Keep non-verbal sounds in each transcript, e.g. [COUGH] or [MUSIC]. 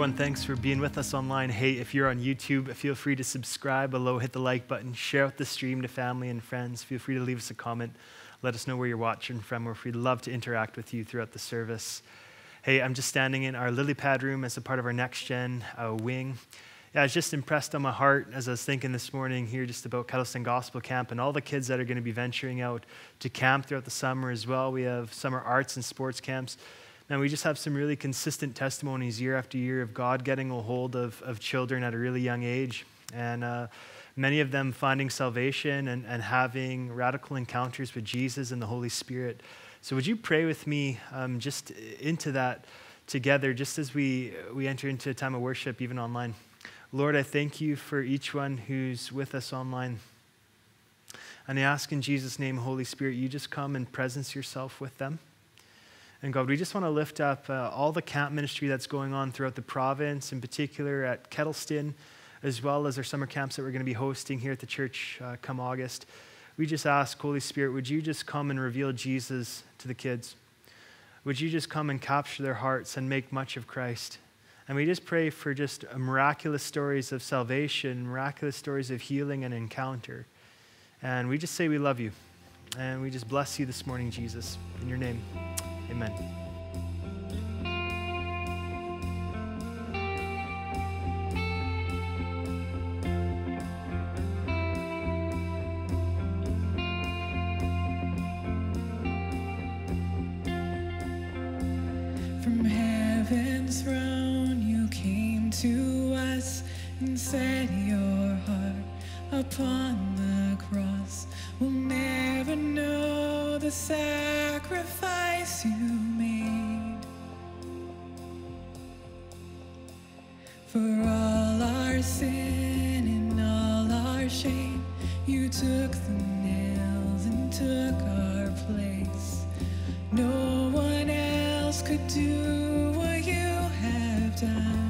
Everyone, thanks for being with us online. Hey, if you're on YouTube, feel free to subscribe below, hit the like button, share out the stream to family and friends. Feel free to leave us a comment. Let us know where you're watching from. or if We'd love to interact with you throughout the service. Hey, I'm just standing in our lily pad room as a part of our next gen uh, wing. Yeah, I was just impressed on my heart as I was thinking this morning here just about Kettleston Gospel Camp and all the kids that are going to be venturing out to camp throughout the summer as well. We have summer arts and sports camps. And we just have some really consistent testimonies year after year of God getting a hold of, of children at a really young age. And uh, many of them finding salvation and, and having radical encounters with Jesus and the Holy Spirit. So, would you pray with me um, just into that together, just as we, we enter into a time of worship, even online? Lord, I thank you for each one who's with us online. And I ask in Jesus' name, Holy Spirit, you just come and presence yourself with them. And God, we just want to lift up uh, all the camp ministry that's going on throughout the province, in particular at Kettleston, as well as our summer camps that we're going to be hosting here at the church uh, come August. We just ask, Holy Spirit, would you just come and reveal Jesus to the kids? Would you just come and capture their hearts and make much of Christ? And we just pray for just miraculous stories of salvation, miraculous stories of healing and encounter. And we just say we love you. And we just bless you this morning, Jesus. In your name, amen. Sacrifice you made. For all our sin and all our shame, you took the nails and took our place. No one else could do what you have done.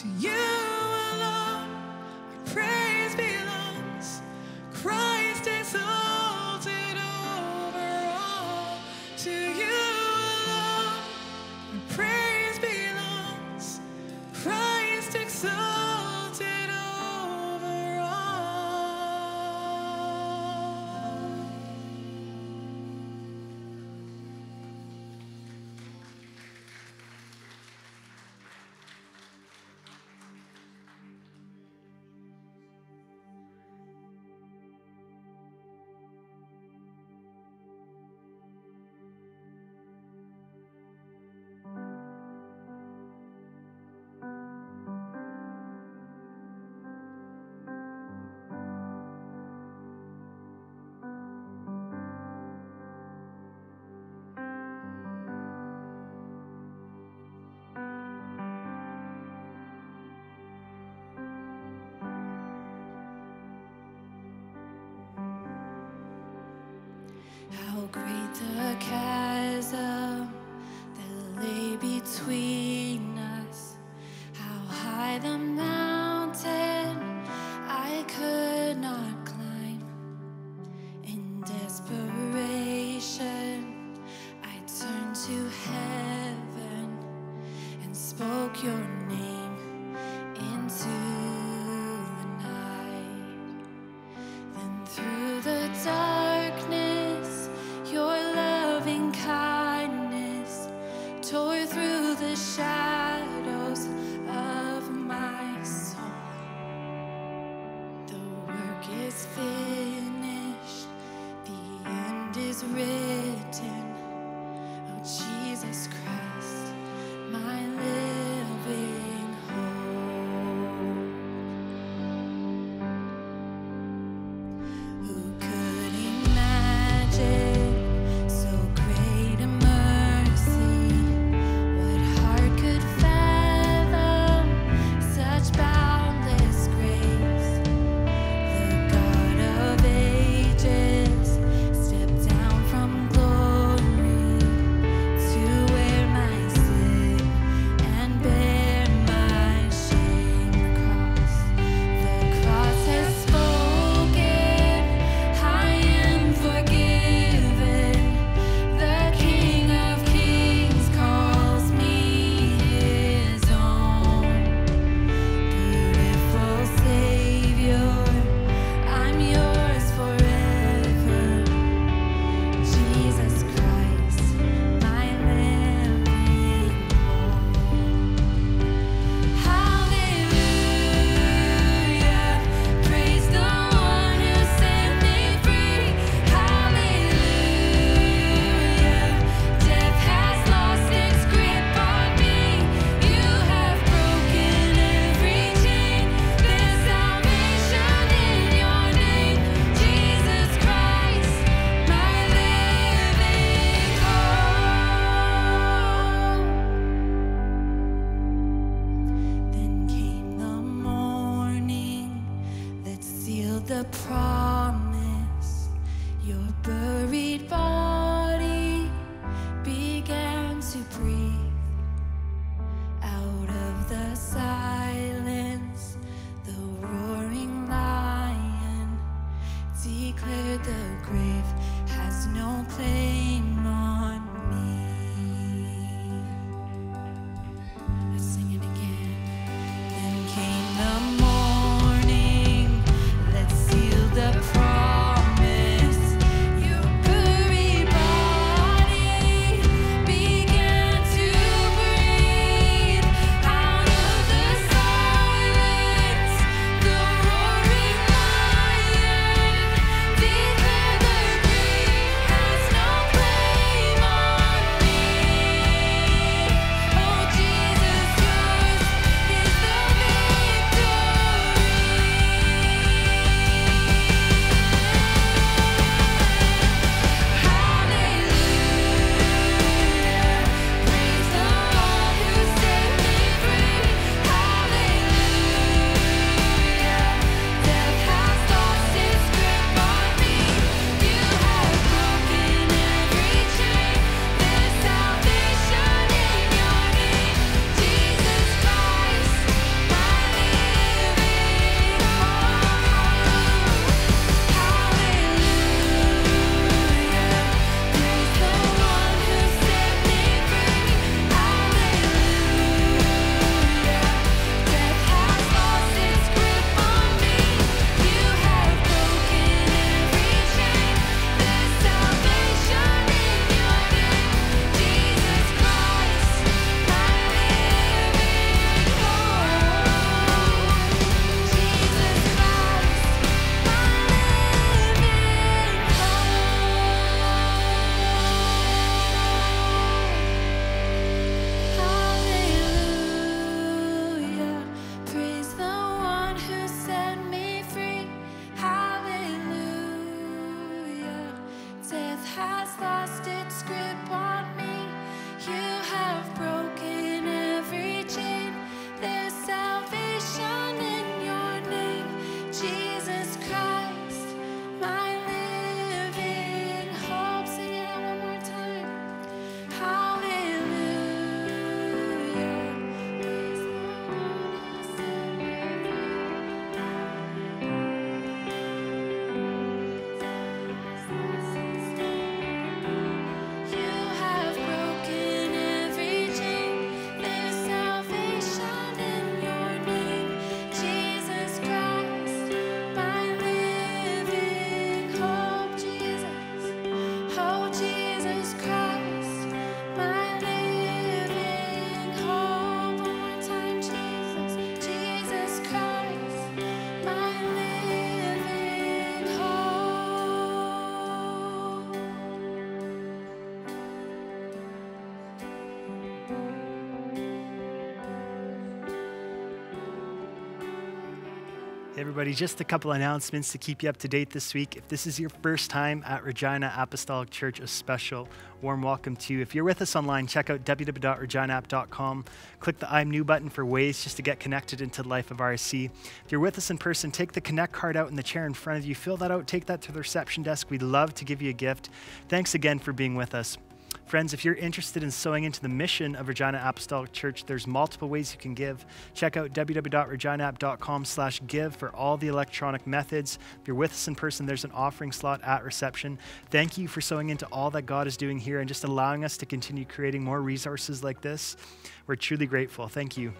to you everybody, just a couple announcements to keep you up to date this week. If this is your first time at Regina Apostolic Church, a special warm welcome to you. If you're with us online, check out www.reginaap.com. Click the I'm new button for ways just to get connected into the life of RAC. If you're with us in person, take the Connect card out in the chair in front of you, fill that out, take that to the reception desk. We'd love to give you a gift. Thanks again for being with us. Friends, if you're interested in sowing into the mission of Regina Apostolic Church, there's multiple ways you can give. Check out www.reginaap.com slash give for all the electronic methods. If you're with us in person, there's an offering slot at reception. Thank you for sowing into all that God is doing here and just allowing us to continue creating more resources like this. We're truly grateful. Thank you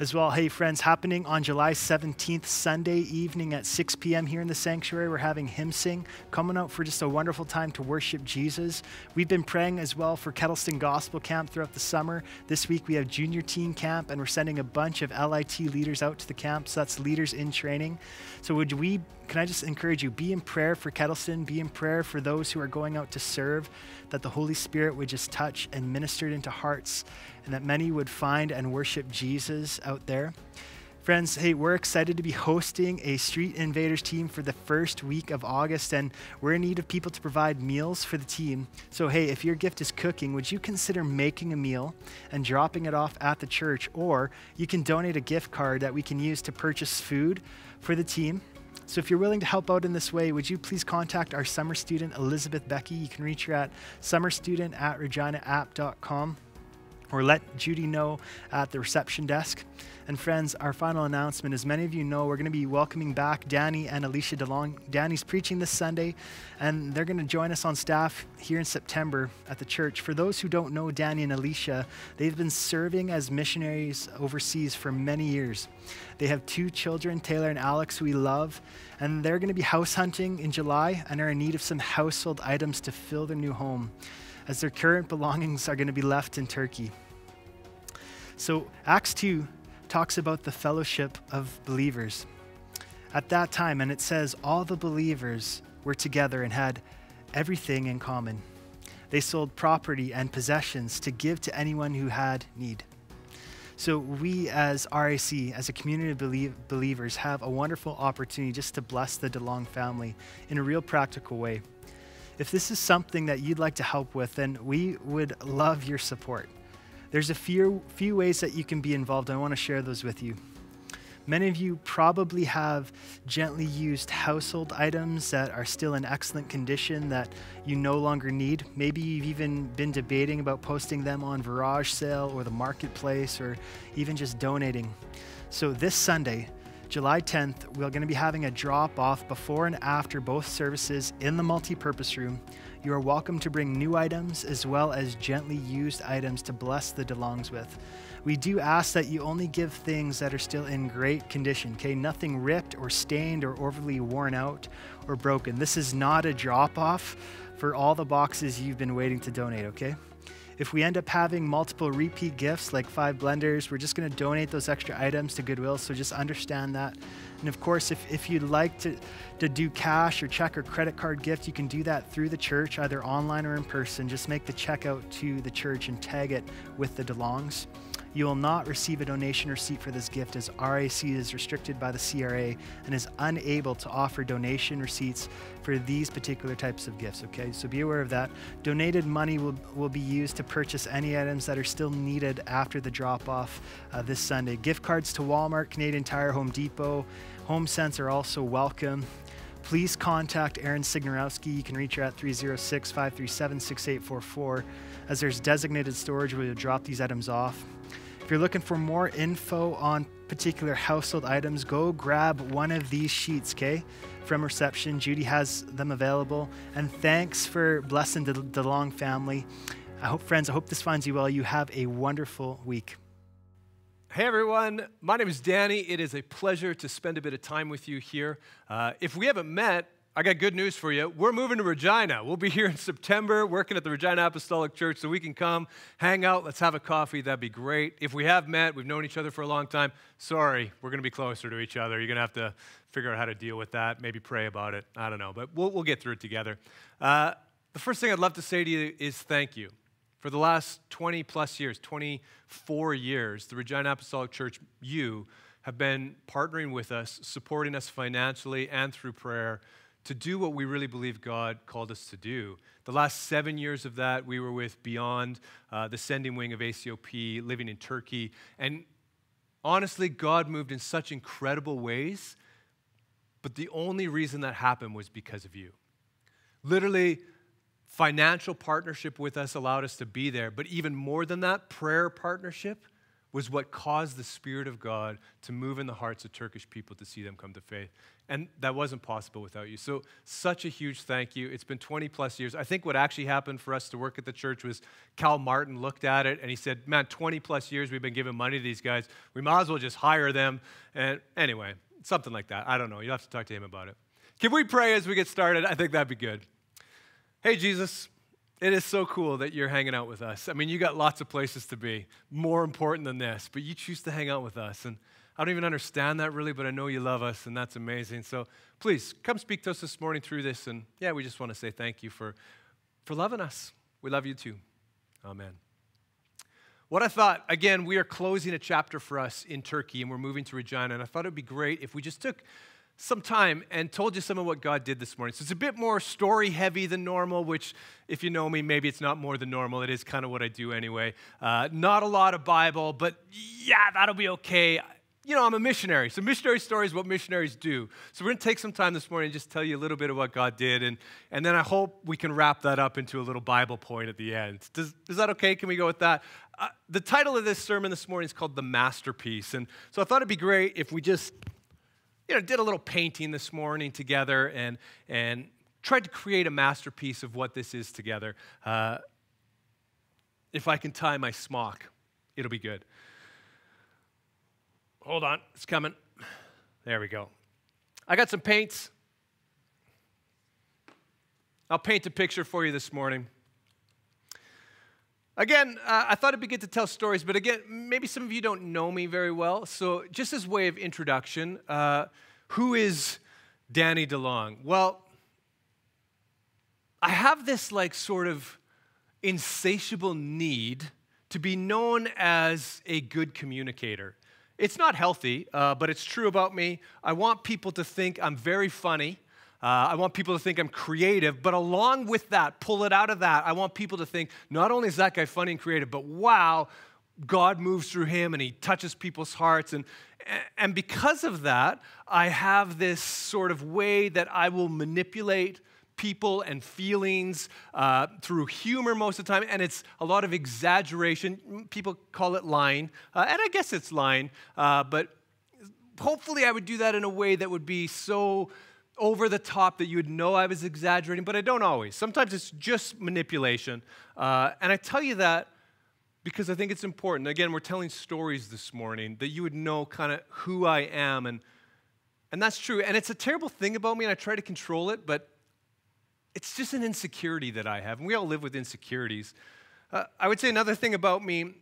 as well. Hey, friends, happening on July 17th, Sunday evening at 6 p.m. here in the sanctuary, we're having hymn sing, coming out for just a wonderful time to worship Jesus. We've been praying as well for Kettleston Gospel Camp throughout the summer. This week we have junior teen camp, and we're sending a bunch of LIT leaders out to the camp. So that's leaders in training. So would we? Can I just encourage you? Be in prayer for Kettleston. Be in prayer for those who are going out to serve. That the Holy Spirit would just touch and minister into hearts and that many would find and worship Jesus out there. Friends, hey, we're excited to be hosting a Street Invaders team for the first week of August, and we're in need of people to provide meals for the team. So, hey, if your gift is cooking, would you consider making a meal and dropping it off at the church? Or you can donate a gift card that we can use to purchase food for the team. So if you're willing to help out in this way, would you please contact our summer student, Elizabeth Becky? You can reach her at summerstudent at reginaap.com or let Judy know at the reception desk. And friends, our final announcement, as many of you know, we're going to be welcoming back Danny and Alicia DeLong. Danny's preaching this Sunday, and they're going to join us on staff here in September at the church. For those who don't know Danny and Alicia, they've been serving as missionaries overseas for many years. They have two children, Taylor and Alex, who we love, and they're going to be house hunting in July and are in need of some household items to fill their new home, as their current belongings are going to be left in Turkey. So, Acts 2 talks about the fellowship of believers. At that time, and it says, all the believers were together and had everything in common. They sold property and possessions to give to anyone who had need. So, we as RAC, as a community of belie- believers, have a wonderful opportunity just to bless the DeLong family in a real practical way. If this is something that you'd like to help with, then we would love your support. There's a few, few ways that you can be involved. I want to share those with you. Many of you probably have gently used household items that are still in excellent condition that you no longer need. Maybe you've even been debating about posting them on VarageSale or the marketplace or even just donating. So, this Sunday, July 10th, we're going to be having a drop off before and after both services in the multi purpose room. You are welcome to bring new items as well as gently used items to bless the DeLongs with. We do ask that you only give things that are still in great condition, okay? Nothing ripped or stained or overly worn out or broken. This is not a drop off for all the boxes you've been waiting to donate, okay? If we end up having multiple repeat gifts like five blenders, we're just going to donate those extra items to Goodwill. So just understand that. And of course, if, if you'd like to, to do cash or check or credit card gift, you can do that through the church, either online or in person. Just make the checkout to the church and tag it with the DeLongs. You will not receive a donation receipt for this gift as RAC is restricted by the CRA and is unable to offer donation receipts for these particular types of gifts, okay? So be aware of that. Donated money will, will be used to purchase any items that are still needed after the drop off uh, this Sunday. Gift cards to Walmart, Canadian Tire, Home Depot, Home Sense are also welcome please contact Erin Signorowski. You can reach her at 306 537 6844 as there's designated storage where you'll drop these items off. If you're looking for more info on particular household items, go grab one of these sheets, okay? From reception. Judy has them available. And thanks for blessing the DeLong family. I hope, friends, I hope this finds you well. You have a wonderful week. Hey everyone, my name is Danny. It is a pleasure to spend a bit of time with you here. Uh, if we haven't met, I got good news for you. We're moving to Regina. We'll be here in September working at the Regina Apostolic Church so we can come, hang out, let's have a coffee. That'd be great. If we have met, we've known each other for a long time, sorry, we're going to be closer to each other. You're going to have to figure out how to deal with that, maybe pray about it. I don't know, but we'll, we'll get through it together. Uh, the first thing I'd love to say to you is thank you. For the last 20 plus years, 24 years, the Regina Apostolic Church, you have been partnering with us, supporting us financially and through prayer to do what we really believe God called us to do. The last seven years of that, we were with Beyond, uh, the sending wing of ACOP, living in Turkey. And honestly, God moved in such incredible ways, but the only reason that happened was because of you. Literally, financial partnership with us allowed us to be there, but even more than that, prayer partnership was what caused the Spirit of God to move in the hearts of Turkish people to see them come to faith. And that wasn't possible without you. So, such a huge thank you. It's been 20 plus years. I think what actually happened for us to work at the church was Cal Martin looked at it and he said, Man, 20 plus years we've been giving money to these guys. We might as well just hire them. And anyway, something like that. I don't know. You'll have to talk to him about it. Can we pray as we get started? I think that'd be good. Hey, Jesus, it is so cool that you're hanging out with us. I mean, you got lots of places to be, more important than this, but you choose to hang out with us. And I don't even understand that really, but I know you love us, and that's amazing. So please come speak to us this morning through this. And yeah, we just want to say thank you for, for loving us. We love you too. Amen. What I thought, again, we are closing a chapter for us in Turkey and we're moving to Regina. And I thought it would be great if we just took some time and told you some of what God did this morning. So it's a bit more story heavy than normal, which, if you know me, maybe it's not more than normal. It is kind of what I do anyway. Uh, not a lot of Bible, but yeah, that'll be okay. You know, I'm a missionary, so missionary stories what missionaries do. So we're going to take some time this morning and just tell you a little bit of what God did, and, and then I hope we can wrap that up into a little Bible point at the end. Does, is that okay? Can we go with that? Uh, the title of this sermon this morning is called The Masterpiece, and so I thought it'd be great if we just you know, did a little painting this morning together and, and tried to create a masterpiece of what this is together. Uh, if I can tie my smock, it'll be good. Hold on, it's coming. There we go. I got some paints. I'll paint a picture for you this morning. Again, uh, I thought it'd be good to tell stories, but again, maybe some of you don't know me very well. So, just as way of introduction, uh, who is Danny DeLong? Well, I have this like sort of insatiable need to be known as a good communicator. It's not healthy, uh, but it's true about me. I want people to think I'm very funny. Uh, I want people to think I'm creative, but along with that, pull it out of that, I want people to think not only is that guy funny and creative, but wow, God moves through him and he touches people's hearts. And, and because of that, I have this sort of way that I will manipulate people and feelings uh, through humor most of the time, and it's a lot of exaggeration. People call it lying, uh, and I guess it's lying, uh, but hopefully I would do that in a way that would be so over the top that you would know I was exaggerating, but I don't always. Sometimes it's just manipulation. Uh, and I tell you that because I think it's important. Again, we're telling stories this morning that you would know kind of who I am. And, and that's true. And it's a terrible thing about me, and I try to control it, but it's just an insecurity that I have. And we all live with insecurities. Uh, I would say another thing about me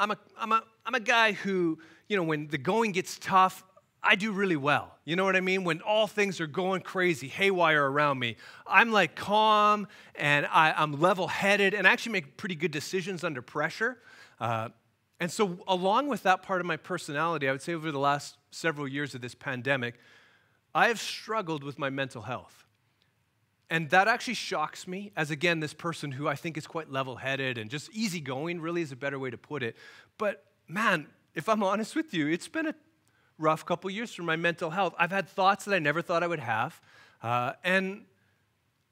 I'm a, I'm, a, I'm a guy who, you know, when the going gets tough, I do really well. You know what I mean? When all things are going crazy, haywire around me, I'm like calm and I, am level headed and I actually make pretty good decisions under pressure. Uh, and so, along with that part of my personality, I would say over the last several years of this pandemic, I have struggled with my mental health. And that actually shocks me, as again, this person who I think is quite level headed and just easygoing, really is a better way to put it. But man, if I'm honest with you, it's been a rough couple years for my mental health. I've had thoughts that I never thought I would have, uh, and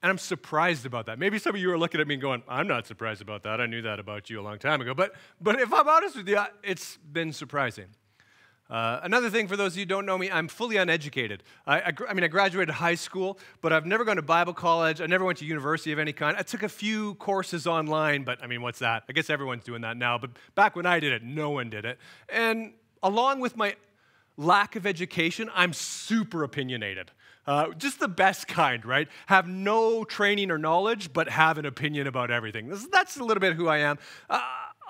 and I'm surprised about that. Maybe some of you are looking at me and going, "I'm not surprised about that. I knew that about you a long time ago." But but if I'm honest with you, it's been surprising. Uh, another thing for those of you who don't know me, I'm fully uneducated. I, I, I, mean, I graduated high school, but I've never gone to Bible college. I never went to university of any kind. I took a few courses online, but I mean, what's that? I guess everyone's doing that now. But back when I did it, no one did it. And along with my lack of education, I'm super opinionated. Uh, just the best kind, right? Have no training or knowledge, but have an opinion about everything. That's a little bit who I am. Uh,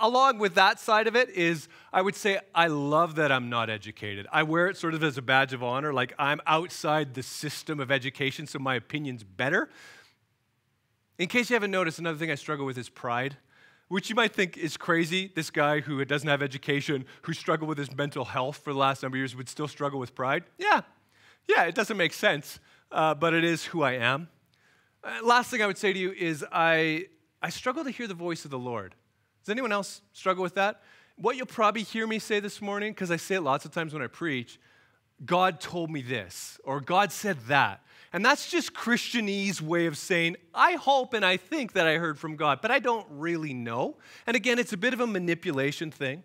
along with that side of it is I would say I love that I'm not educated. I wear it sort of as a badge of honor, like I'm outside the system of education, so my opinion's better. In case you haven't noticed, another thing I struggle with is pride. Which you might think is crazy. This guy who doesn't have education, who struggled with his mental health for the last number of years, would still struggle with pride. Yeah, yeah, it doesn't make sense, uh, but it is who I am. Uh, last thing I would say to you is I, I struggle to hear the voice of the Lord. Does anyone else struggle with that? What you'll probably hear me say this morning, because I say it lots of times when I preach, God told me this, or God said that. And that's just Christianese way of saying, I hope and I think that I heard from God, but I don't really know. And again, it's a bit of a manipulation thing.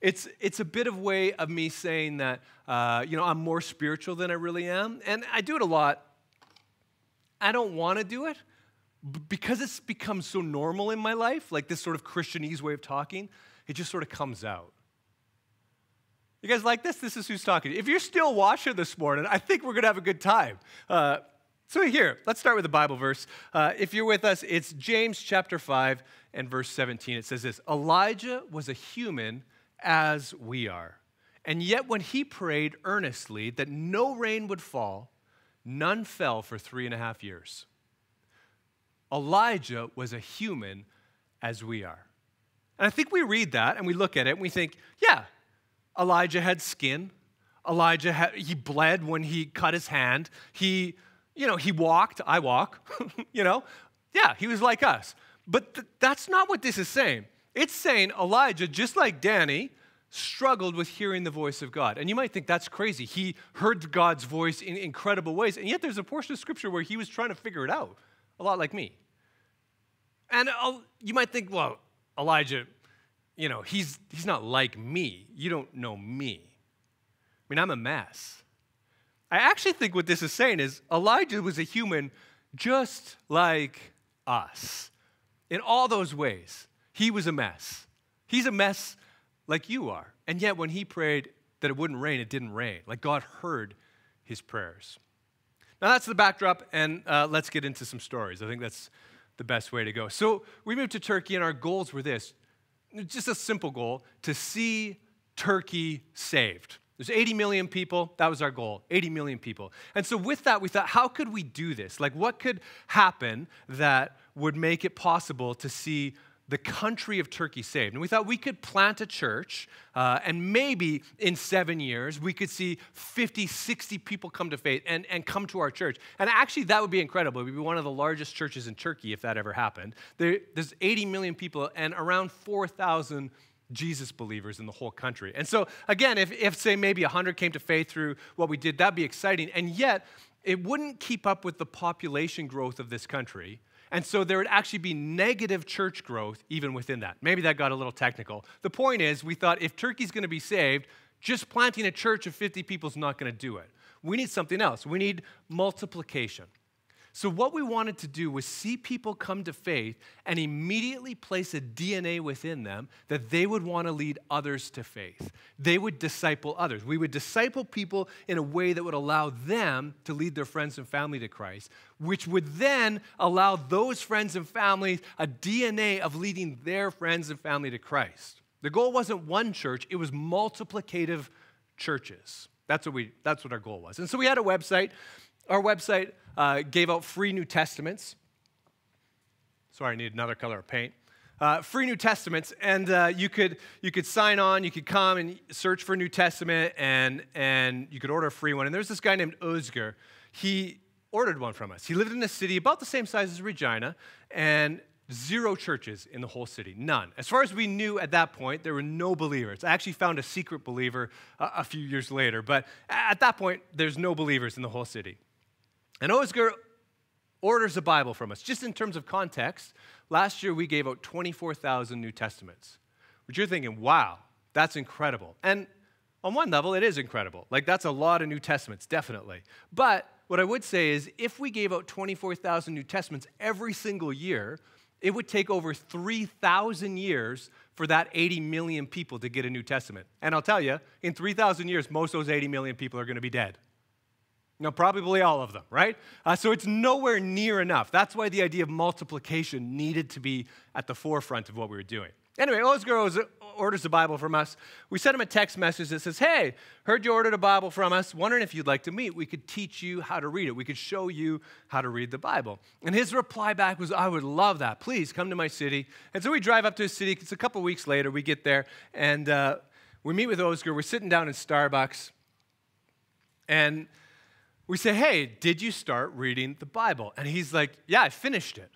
It's, it's a bit of way of me saying that, uh, you know, I'm more spiritual than I really am. And I do it a lot. I don't want to do it because it's become so normal in my life, like this sort of Christianese way of talking, it just sort of comes out. You guys like this? This is who's talking. If you're still watching this morning, I think we're going to have a good time. Uh, so, here, let's start with a Bible verse. Uh, if you're with us, it's James chapter 5 and verse 17. It says this Elijah was a human as we are. And yet, when he prayed earnestly that no rain would fall, none fell for three and a half years. Elijah was a human as we are. And I think we read that and we look at it and we think, yeah, Elijah had skin. Elijah had, he bled when he cut his hand. He, you know, he walked. I walk. [LAUGHS] you know, yeah, he was like us. But th- that's not what this is saying. It's saying Elijah, just like Danny, struggled with hearing the voice of God. And you might think that's crazy. He heard God's voice in incredible ways, and yet there's a portion of scripture where he was trying to figure it out, a lot like me. And uh, you might think, well, Elijah, you know, he's, he's not like me. You don't know me. I mean, I'm a mess. I actually think what this is saying is Elijah was a human just like us. In all those ways, he was a mess. He's a mess like you are. And yet, when he prayed that it wouldn't rain, it didn't rain. Like God heard his prayers. Now, that's the backdrop, and uh, let's get into some stories. I think that's the best way to go. So, we moved to Turkey, and our goals were this just a simple goal to see Turkey saved. There's 80 million people. That was our goal 80 million people. And so, with that, we thought, how could we do this? Like, what could happen that would make it possible to see the country of Turkey saved? And we thought we could plant a church, uh, and maybe in seven years, we could see 50, 60 people come to faith and, and come to our church. And actually, that would be incredible. It would be one of the largest churches in Turkey if that ever happened. There, there's 80 million people and around 4,000 Jesus believers in the whole country. And so, again, if, if say maybe 100 came to faith through what we did, that'd be exciting. And yet, it wouldn't keep up with the population growth of this country. And so there would actually be negative church growth even within that. Maybe that got a little technical. The point is, we thought if Turkey's going to be saved, just planting a church of 50 people is not going to do it. We need something else. We need multiplication. So, what we wanted to do was see people come to faith and immediately place a DNA within them that they would want to lead others to faith. They would disciple others. We would disciple people in a way that would allow them to lead their friends and family to Christ, which would then allow those friends and families a DNA of leading their friends and family to Christ. The goal wasn't one church, it was multiplicative churches. That's what, we, that's what our goal was. And so we had a website. Our website uh, gave out free New Testaments. Sorry, I need another color of paint. Uh, free New Testaments, and uh, you could you could sign on. You could come and search for a New Testament, and and you could order a free one. And there's this guy named Ozger. He ordered one from us. He lived in a city about the same size as Regina, and zero churches in the whole city. None. As far as we knew at that point, there were no believers. I actually found a secret believer a, a few years later, but at that point, there's no believers in the whole city. And Özgür orders a Bible from us. Just in terms of context, last year we gave out 24,000 New Testaments, which you're thinking, wow, that's incredible. And on one level, it is incredible. Like, that's a lot of New Testaments, definitely. But what I would say is if we gave out 24,000 New Testaments every single year, it would take over 3,000 years for that 80 million people to get a New Testament. And I'll tell you, in 3,000 years, most of those 80 million people are going to be dead. No, probably all of them, right? Uh, so it's nowhere near enough. That's why the idea of multiplication needed to be at the forefront of what we were doing. Anyway, Oscar orders a Bible from us. We sent him a text message that says, Hey, heard you ordered a Bible from us. Wondering if you'd like to meet. We could teach you how to read it. We could show you how to read the Bible. And his reply back was, I would love that. Please come to my city. And so we drive up to his city. It's a couple weeks later. We get there and uh, we meet with Oscar. We're sitting down in Starbucks. And we say, Hey, did you start reading the Bible? And he's like, Yeah, I finished it.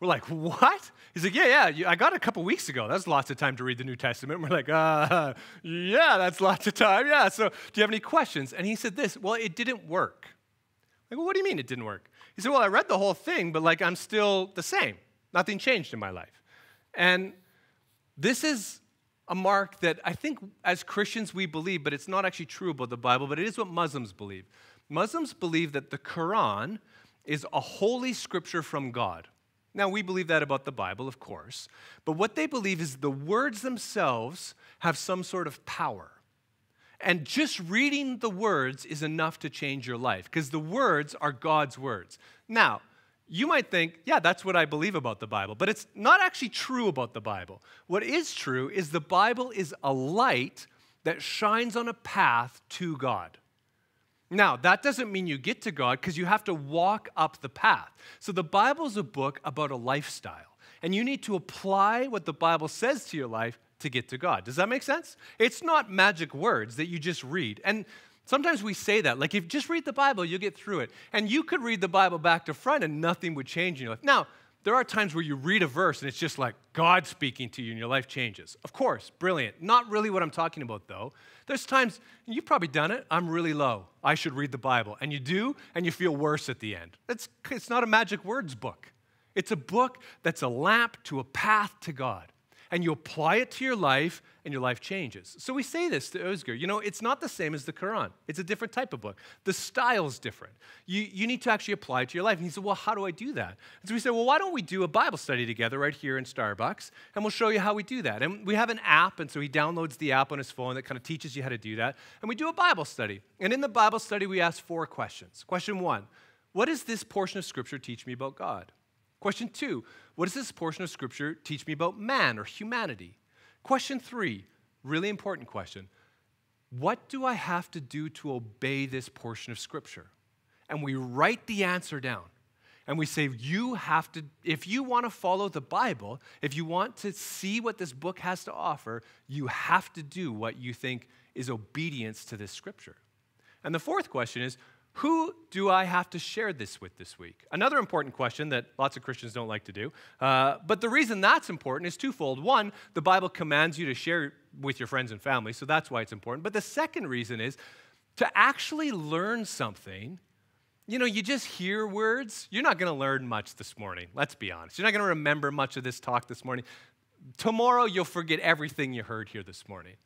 We're like, What? He's like, Yeah, yeah, I got it a couple weeks ago. That's lots of time to read the New Testament. [LAUGHS] We're like, uh, Yeah, that's lots of time. Yeah. So, do you have any questions? And he said this, Well, it didn't work. Like, well, what do you mean it didn't work? He said, Well, I read the whole thing, but like, I'm still the same. Nothing changed in my life. And this is a mark that I think as Christians we believe, but it's not actually true about the Bible, but it is what Muslims believe. Muslims believe that the Quran is a holy scripture from God. Now, we believe that about the Bible, of course, but what they believe is the words themselves have some sort of power. And just reading the words is enough to change your life because the words are God's words. Now, you might think, yeah, that's what I believe about the Bible, but it's not actually true about the Bible. What is true is the Bible is a light that shines on a path to God. Now, that doesn't mean you get to God because you have to walk up the path. So, the Bible is a book about a lifestyle, and you need to apply what the Bible says to your life to get to God. Does that make sense? It's not magic words that you just read. And sometimes we say that, like, if you just read the Bible, you'll get through it. And you could read the Bible back to front and nothing would change in your life. Now, there are times where you read a verse and it's just like God speaking to you and your life changes. Of course, brilliant. Not really what I'm talking about though. There's times, you've probably done it, I'm really low. I should read the Bible. And you do, and you feel worse at the end. It's, it's not a magic words book. It's a book that's a lamp to a path to God. And you apply it to your life, and your life changes. So we say this to Özgür. You know, it's not the same as the Quran. It's a different type of book. The style's different. You, you need to actually apply it to your life. And he said, Well, how do I do that? And so we said, Well, why don't we do a Bible study together right here in Starbucks? And we'll show you how we do that. And we have an app, and so he downloads the app on his phone that kind of teaches you how to do that. And we do a Bible study. And in the Bible study, we ask four questions. Question one What does this portion of Scripture teach me about God? Question two, what does this portion of Scripture teach me about man or humanity? Question three, really important question. What do I have to do to obey this portion of Scripture? And we write the answer down. And we say, you have to, if you want to follow the Bible, if you want to see what this book has to offer, you have to do what you think is obedience to this Scripture. And the fourth question is, who do I have to share this with this week? Another important question that lots of Christians don't like to do. Uh, but the reason that's important is twofold. One, the Bible commands you to share with your friends and family, so that's why it's important. But the second reason is to actually learn something. You know, you just hear words, you're not going to learn much this morning. Let's be honest. You're not going to remember much of this talk this morning. Tomorrow, you'll forget everything you heard here this morning.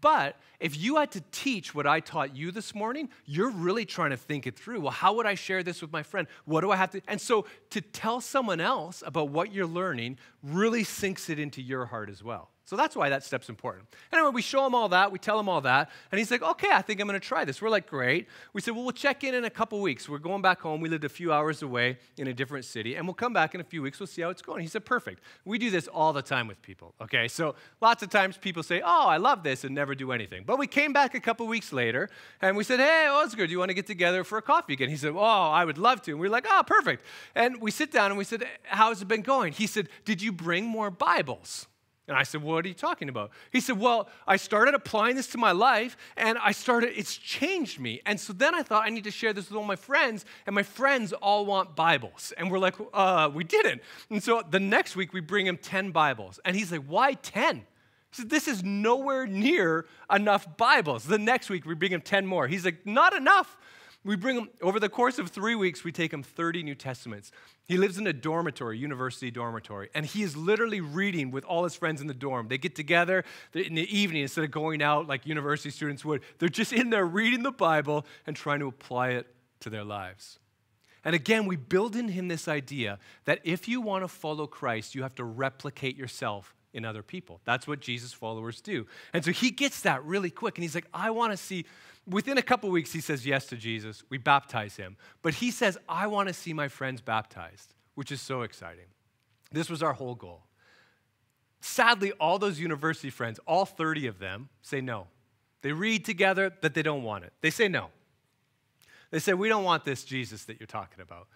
But if you had to teach what I taught you this morning, you're really trying to think it through. Well, how would I share this with my friend? What do I have to? And so to tell someone else about what you're learning really sinks it into your heart as well. So that's why that step's important. Anyway, we show him all that, we tell him all that, and he's like, okay, I think I'm gonna try this. We're like, great. We said, well, we'll check in in a couple weeks. We're going back home. We lived a few hours away in a different city, and we'll come back in a few weeks. We'll see how it's going. He said, perfect. We do this all the time with people, okay? So lots of times people say, oh, I love this, and never do anything. But we came back a couple weeks later, and we said, hey, oh, Oscar, do you wanna get together for a coffee again? He said, oh, I would love to. And we're like, oh, perfect. And we sit down and we said, how's it been going? He said, did you bring more Bibles? And I said, What are you talking about? He said, Well, I started applying this to my life and I started, it's changed me. And so then I thought I need to share this with all my friends, and my friends all want Bibles. And we're like, uh, We didn't. And so the next week we bring him 10 Bibles. And he's like, Why 10? He said, This is nowhere near enough Bibles. The next week we bring him 10 more. He's like, Not enough. We bring him, over the course of three weeks, we take him 30 New Testaments. He lives in a dormitory, university dormitory, and he is literally reading with all his friends in the dorm. They get together in the evening instead of going out like university students would. They're just in there reading the Bible and trying to apply it to their lives. And again, we build in him this idea that if you want to follow Christ, you have to replicate yourself in other people. That's what Jesus followers do. And so he gets that really quick, and he's like, I want to see Within a couple weeks, he says yes to Jesus. We baptize him. But he says, I want to see my friends baptized, which is so exciting. This was our whole goal. Sadly, all those university friends, all 30 of them, say no. They read together that they don't want it. They say no. They say, We don't want this Jesus that you're talking about.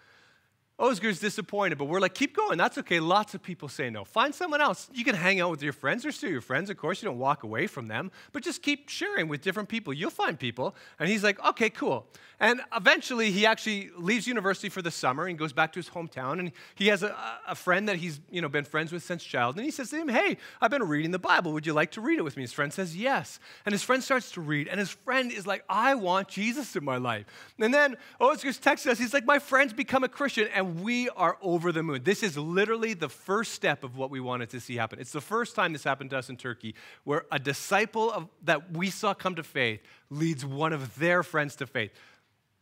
Oh, Oscar's disappointed, but we're like, keep going. That's okay. Lots of people say no. Find someone else. You can hang out with your friends. They're still your friends, of course. You don't walk away from them, but just keep sharing with different people. You'll find people. And he's like, okay, cool. And eventually, he actually leaves university for the summer and goes back to his hometown. And he has a, a friend that he's you know, been friends with since child. And he says to him, hey, I've been reading the Bible. Would you like to read it with me? His friend says, yes. And his friend starts to read. And his friend is like, I want Jesus in my life. And then oh, Oscar's texted us. He's like, my friend's become a Christian. And we are over the moon. This is literally the first step of what we wanted to see happen. It's the first time this happened to us in Turkey, where a disciple of, that we saw come to faith leads one of their friends to faith.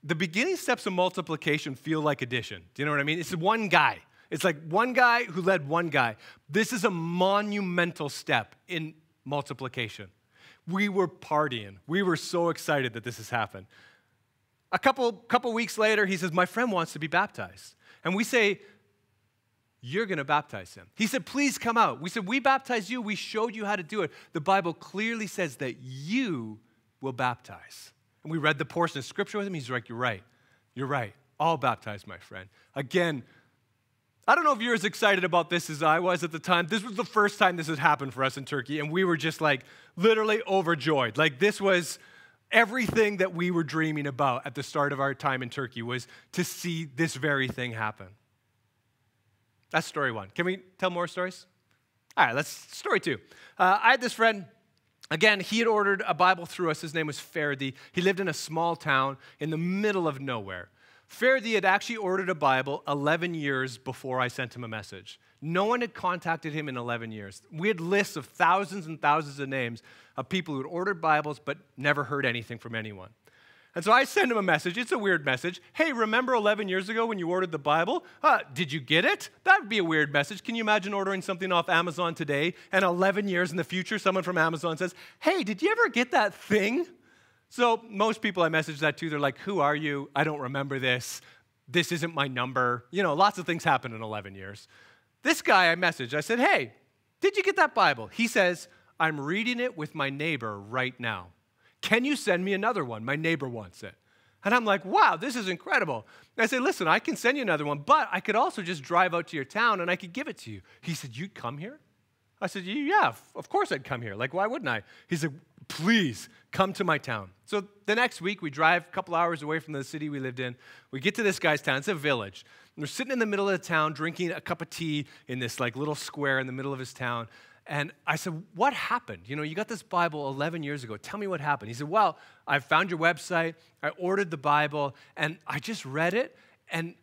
The beginning steps of multiplication feel like addition. Do you know what I mean? It's one guy. It's like one guy who led one guy. This is a monumental step in multiplication. We were partying. We were so excited that this has happened. A couple, couple weeks later, he says, My friend wants to be baptized. And we say, You're going to baptize him. He said, Please come out. We said, We baptized you. We showed you how to do it. The Bible clearly says that you will baptize. And we read the portion of scripture with him. He's like, You're right. You're right. I'll baptize my friend. Again, I don't know if you're as excited about this as I was at the time. This was the first time this had happened for us in Turkey, and we were just like literally overjoyed. Like, this was everything that we were dreaming about at the start of our time in Turkey was to see this very thing happen. That's story one. Can we tell more stories? All right, let's story two. Uh, I had this friend. Again, he had ordered a Bible through us. His name was Ferdi. He lived in a small town in the middle of nowhere. Ferdi had actually ordered a Bible 11 years before I sent him a message. No one had contacted him in 11 years. We had lists of thousands and thousands of names of people who had ordered Bibles but never heard anything from anyone. And so I send him a message. It's a weird message. Hey, remember 11 years ago when you ordered the Bible? Uh, did you get it? That would be a weird message. Can you imagine ordering something off Amazon today and 11 years in the future, someone from Amazon says, Hey, did you ever get that thing? So most people I message that to, they're like, Who are you? I don't remember this. This isn't my number. You know, lots of things happen in 11 years. This guy I messaged, I said, Hey, did you get that Bible? He says, I'm reading it with my neighbor right now. Can you send me another one? My neighbor wants it. And I'm like, wow, this is incredible. And I said, listen, I can send you another one, but I could also just drive out to your town and I could give it to you. He said, You'd come here? I said, Yeah, of course I'd come here. Like, why wouldn't I? He said, Please come to my town. So the next week, we drive a couple hours away from the city we lived in. We get to this guy's town. It's a village. And we're sitting in the middle of the town drinking a cup of tea in this like little square in the middle of his town. And I said, What happened? You know, you got this Bible 11 years ago. Tell me what happened. He said, Well, I found your website. I ordered the Bible and I just read it and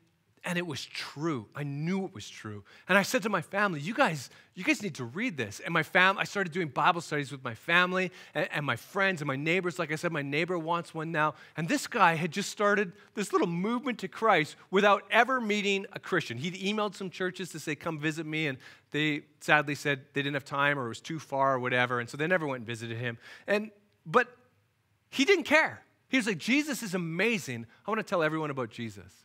and it was true. I knew it was true. And I said to my family, you guys, you guys need to read this. And my family, I started doing Bible studies with my family and, and, my friends and my neighbors. Like I said, my neighbor wants one now. And this guy had just started this little movement to Christ without ever meeting a Christian. He'd emailed some churches to say, come visit me. And they sadly said they didn't have time or it was too far or whatever. And so they never went and visited him. And but he didn't care. He was like, Jesus is amazing. I want to tell everyone about Jesus.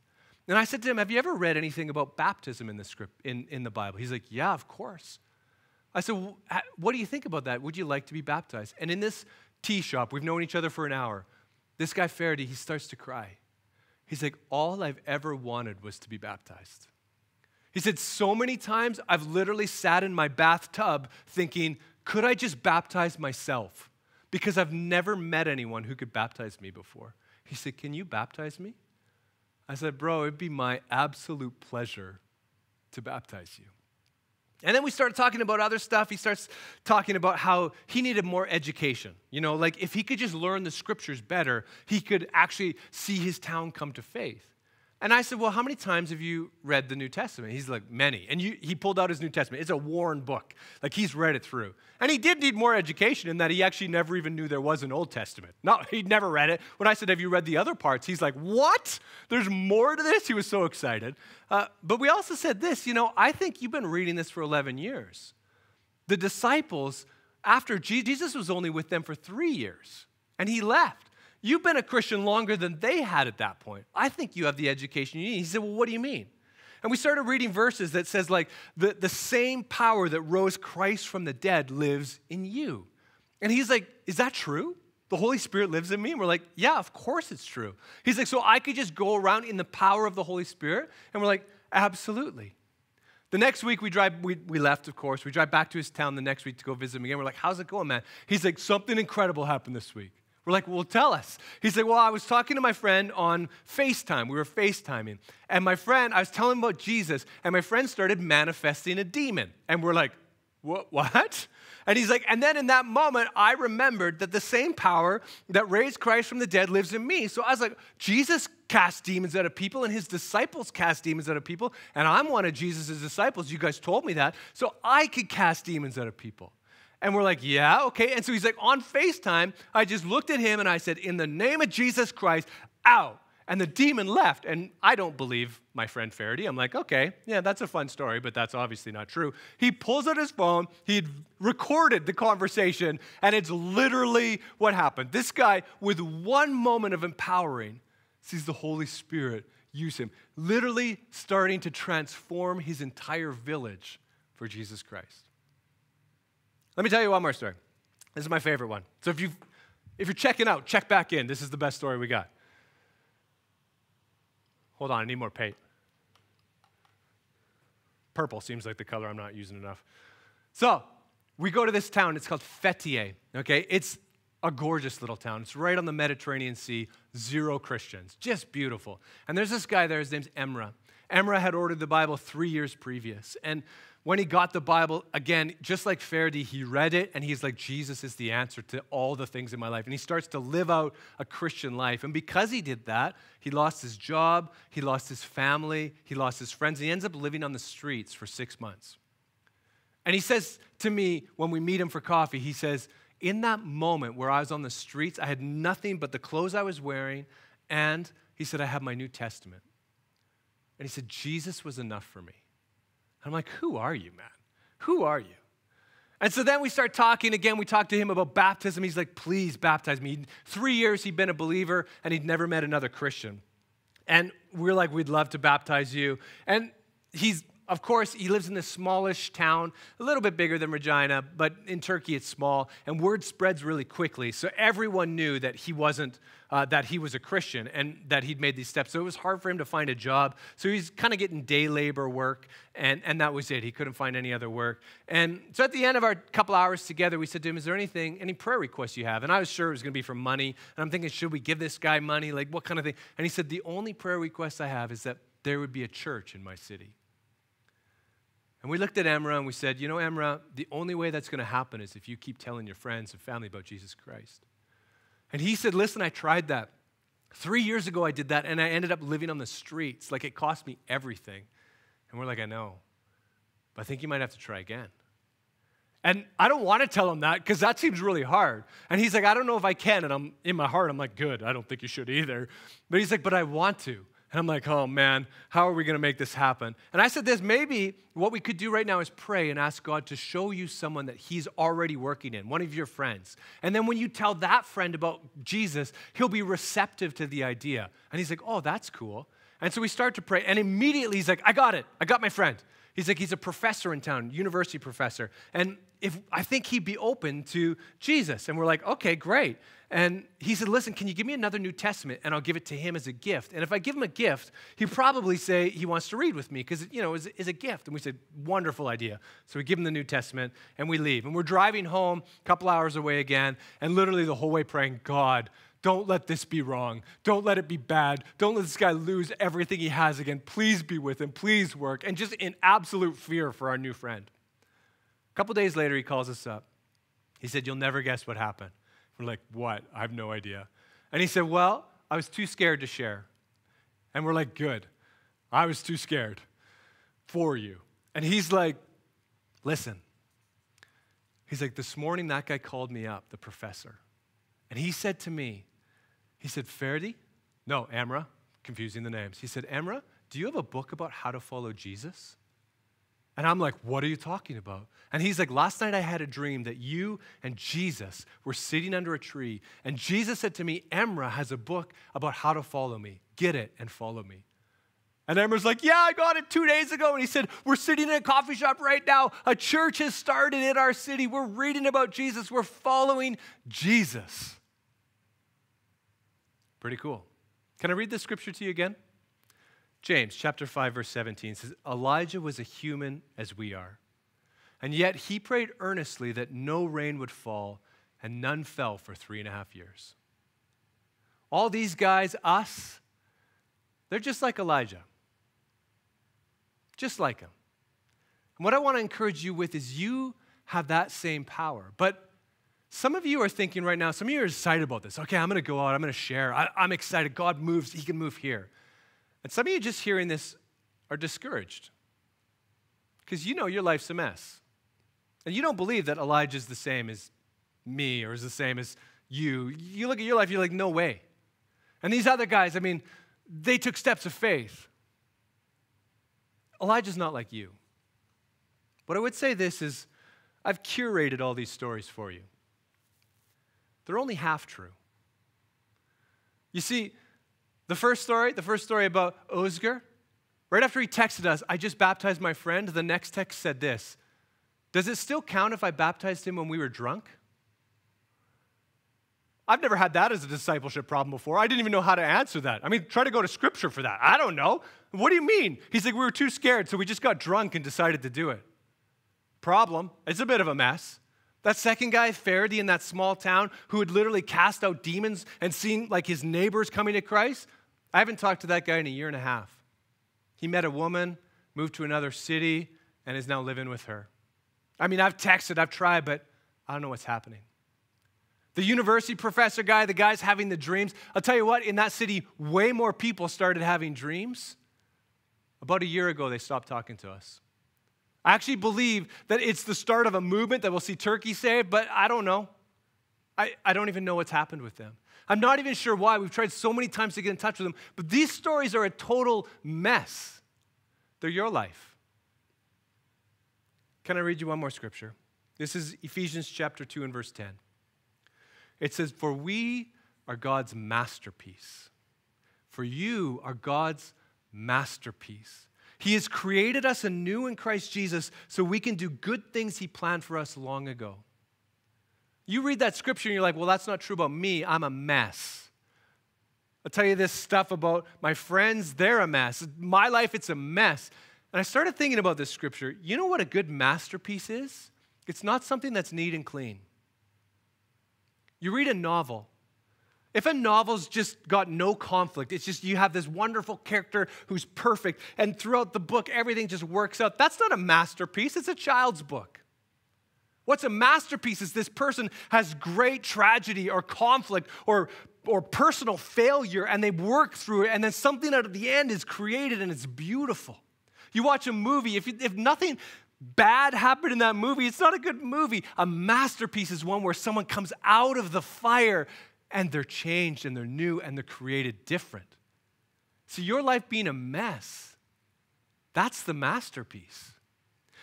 And I said to him, Have you ever read anything about baptism in the script in, in the Bible? He's like, Yeah, of course. I said, What do you think about that? Would you like to be baptized? And in this tea shop, we've known each other for an hour. This guy Ferdi, he starts to cry. He's like, All I've ever wanted was to be baptized. He said, So many times I've literally sat in my bathtub thinking, Could I just baptize myself? Because I've never met anyone who could baptize me before. He said, Can you baptize me? I said, Bro, it'd be my absolute pleasure to baptize you. And then we started talking about other stuff. He starts talking about how he needed more education. You know, like if he could just learn the scriptures better, he could actually see his town come to faith. And I said, Well, how many times have you read the New Testament? He's like, Many. And you, he pulled out his New Testament. It's a worn book. Like he's read it through. And he did need more education in that he actually never even knew there was an Old Testament. No, [LAUGHS] he'd never read it. When I said, Have you read the other parts? He's like, What? There's more to this? He was so excited. Uh, but we also said this you know, I think you've been reading this for 11 years. The disciples, after Jesus was only with them for three years, and he left. You've been a Christian longer than they had at that point. I think you have the education you need. He said, Well, what do you mean? And we started reading verses that says, like, the, the same power that rose Christ from the dead lives in you. And he's like, Is that true? The Holy Spirit lives in me? And we're like, Yeah, of course it's true. He's like, So I could just go around in the power of the Holy Spirit? And we're like, Absolutely. The next week we drive, we, we left, of course. We drive back to his town the next week to go visit him again. We're like, how's it going, man? He's like, something incredible happened this week. We're like, well, tell us. He's like, well, I was talking to my friend on FaceTime. We were FaceTiming. And my friend, I was telling him about Jesus, and my friend started manifesting a demon. And we're like, what? what? And he's like, and then in that moment, I remembered that the same power that raised Christ from the dead lives in me. So I was like, Jesus cast demons out of people, and his disciples cast demons out of people, and I'm one of Jesus' disciples. You guys told me that. So I could cast demons out of people. And we're like, yeah, okay. And so he's like, on FaceTime, I just looked at him and I said, in the name of Jesus Christ, out. And the demon left. And I don't believe my friend Ferdi. I'm like, okay, yeah, that's a fun story, but that's obviously not true. He pulls out his phone, he'd recorded the conversation, and it's literally what happened. This guy, with one moment of empowering, sees the Holy Spirit use him, literally starting to transform his entire village for Jesus Christ. Let me tell you one more story. This is my favorite one. So if you if you're checking out, check back in. This is the best story we got. Hold on, I need more paint. Purple seems like the color I'm not using enough. So, we go to this town. It's called Fethiye. Okay? It's a gorgeous little town. It's right on the Mediterranean Sea, zero Christians. Just beautiful. And there's this guy there, his name's Emre. Emre had ordered the Bible three years previous. And when he got the Bible, again, just like Ferdi, he read it and he's like, Jesus is the answer to all the things in my life. And he starts to live out a Christian life. And because he did that, he lost his job, he lost his family, he lost his friends. He ends up living on the streets for six months. And he says to me when we meet him for coffee, he says, In that moment where I was on the streets, I had nothing but the clothes I was wearing, and he said, I have my New Testament. And he said, Jesus was enough for me. I'm like, Who are you, man? Who are you? And so then we start talking again. We talk to him about baptism. He's like, Please baptize me. Three years he'd been a believer and he'd never met another Christian. And we're like, We'd love to baptize you. And he's of course, he lives in this smallish town, a little bit bigger than Regina, but in Turkey it's small, and word spreads really quickly. So everyone knew that he wasn't, uh, that he was a Christian and that he'd made these steps. So it was hard for him to find a job. So he's kind of getting day labor work, and, and that was it. He couldn't find any other work. And so at the end of our couple hours together, we said to him, Is there anything, any prayer requests you have? And I was sure it was going to be for money. And I'm thinking, Should we give this guy money? Like, what kind of thing? And he said, The only prayer request I have is that there would be a church in my city. And we looked at Emre and we said, you know, Emre, the only way that's going to happen is if you keep telling your friends and family about Jesus Christ. And he said, listen, I tried that. Three years ago, I did that, and I ended up living on the streets. Like, it cost me everything. And we're like, I know. But I think you might have to try again. And I don't want to tell him that because that seems really hard. And he's like, I don't know if I can. And I'm in my heart, I'm like, good. I don't think you should either. But he's like, but I want to. And I'm like, oh man, how are we going to make this happen? And I said this maybe what we could do right now is pray and ask God to show you someone that He's already working in, one of your friends. And then when you tell that friend about Jesus, he'll be receptive to the idea. And he's like, oh, that's cool. And so we start to pray. And immediately he's like, I got it. I got my friend. He's like, he's a professor in town, university professor. And if I think he'd be open to Jesus. And we're like, okay, great. And he said, Listen, can you give me another New Testament and I'll give it to him as a gift? And if I give him a gift, he'd probably say he wants to read with me because, you know, it's, it's a gift. And we said, Wonderful idea. So we give him the New Testament and we leave. And we're driving home a couple hours away again, and literally the whole way praying, God, don't let this be wrong. Don't let it be bad. Don't let this guy lose everything he has again. Please be with him. Please work. And just in absolute fear for our new friend. A couple days later, he calls us up. He said, You'll never guess what happened. We're like, What? I have no idea. And he said, Well, I was too scared to share. And we're like, Good. I was too scared for you. And he's like, Listen. He's like, This morning that guy called me up, the professor. And he said to me, He said, Ferdi? No, Amra, confusing the names. He said, Amra, do you have a book about how to follow Jesus? And I'm like, what are you talking about? And he's like, last night I had a dream that you and Jesus were sitting under a tree. And Jesus said to me, Emre has a book about how to follow me. Get it and follow me. And Emre's like, Yeah, I got it two days ago. And he said, We're sitting in a coffee shop right now. A church has started in our city. We're reading about Jesus. We're following Jesus. Pretty cool. Can I read this scripture to you again? James chapter 5, verse 17 says, Elijah was a human as we are. And yet he prayed earnestly that no rain would fall, and none fell for three and a half years. All these guys, us, they're just like Elijah. Just like him. And what I want to encourage you with is you have that same power. But some of you are thinking right now, some of you are excited about this. Okay, I'm going to go out, I'm going to share. I, am excited. God moves, He can move here. And some of you just hearing this are discouraged because you know your life's a mess. And you don't believe that Elijah's the same as me or is the same as you. You look at your life, you're like, no way. And these other guys, I mean, they took steps of faith. Elijah's not like you. What I would say this is I've curated all these stories for you. They're only half true. You see, the first story, the first story about Oscar, right after he texted us, I just baptized my friend, the next text said this Does it still count if I baptized him when we were drunk? I've never had that as a discipleship problem before. I didn't even know how to answer that. I mean, try to go to scripture for that. I don't know. What do you mean? He's like, we were too scared, so we just got drunk and decided to do it. Problem, it's a bit of a mess. That second guy, Ferdi, in that small town who had literally cast out demons and seen like his neighbors coming to Christ, I haven't talked to that guy in a year and a half. He met a woman, moved to another city, and is now living with her. I mean, I've texted, I've tried, but I don't know what's happening. The university professor guy, the guy's having the dreams. I'll tell you what, in that city, way more people started having dreams. About a year ago, they stopped talking to us. I actually believe that it's the start of a movement that will see Turkey saved, but I don't know. I, I don't even know what's happened with them. I'm not even sure why. We've tried so many times to get in touch with them, but these stories are a total mess. They're your life. Can I read you one more scripture? This is Ephesians chapter 2 and verse 10. It says, For we are God's masterpiece. For you are God's masterpiece. He has created us anew in Christ Jesus so we can do good things He planned for us long ago. You read that scripture and you're like, well, that's not true about me. I'm a mess. I'll tell you this stuff about my friends, they're a mess. My life, it's a mess. And I started thinking about this scripture. You know what a good masterpiece is? It's not something that's neat and clean. You read a novel. If a novel's just got no conflict, it's just you have this wonderful character who's perfect, and throughout the book, everything just works out. That's not a masterpiece, it's a child's book. What's a masterpiece is this person has great tragedy or conflict or, or personal failure, and they work through it, and then something out of the end is created and it's beautiful. You watch a movie, if, if nothing bad happened in that movie, it's not a good movie. A masterpiece is one where someone comes out of the fire and they're changed and they're new and they're created different. So, your life being a mess, that's the masterpiece.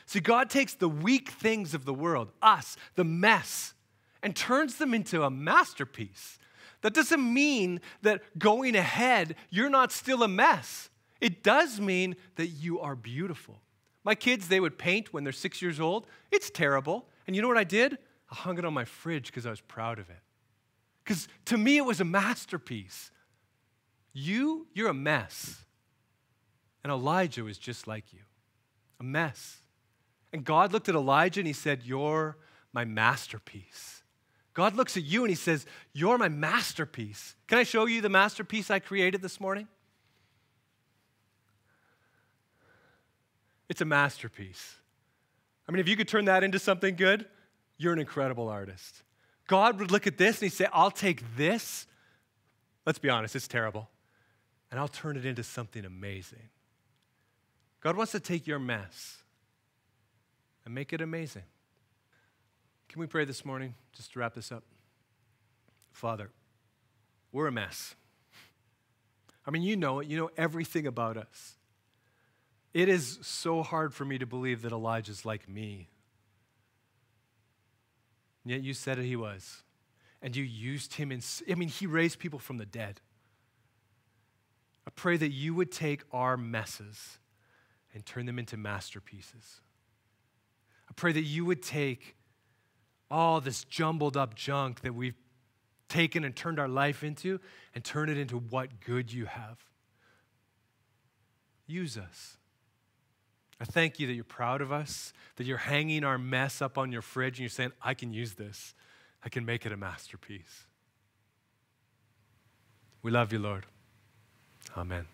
See, God takes the weak things of the world, us, the mess, and turns them into a masterpiece. That doesn't mean that going ahead, you're not still a mess. It does mean that you are beautiful. My kids, they would paint when they're six years old. It's terrible. And you know what I did? I hung it on my fridge because I was proud of it. Because to me, it was a masterpiece. You, you're a mess. And Elijah was just like you a mess. And God looked at Elijah and he said, You're my masterpiece. God looks at you and he says, You're my masterpiece. Can I show you the masterpiece I created this morning? It's a masterpiece. I mean, if you could turn that into something good, you're an incredible artist. God would look at this and he'd say, I'll take this. Let's be honest, it's terrible. And I'll turn it into something amazing. God wants to take your mess and make it amazing. Can we pray this morning just to wrap this up? Father, we're a mess. I mean, you know it, you know everything about us. It is so hard for me to believe that Elijah's like me. And yet you said it, he was. And you used him in, I mean, he raised people from the dead. I pray that you would take our messes and turn them into masterpieces. Pray that you would take all this jumbled up junk that we've taken and turned our life into and turn it into what good you have. Use us. I thank you that you're proud of us, that you're hanging our mess up on your fridge and you're saying, I can use this. I can make it a masterpiece. We love you, Lord. Amen.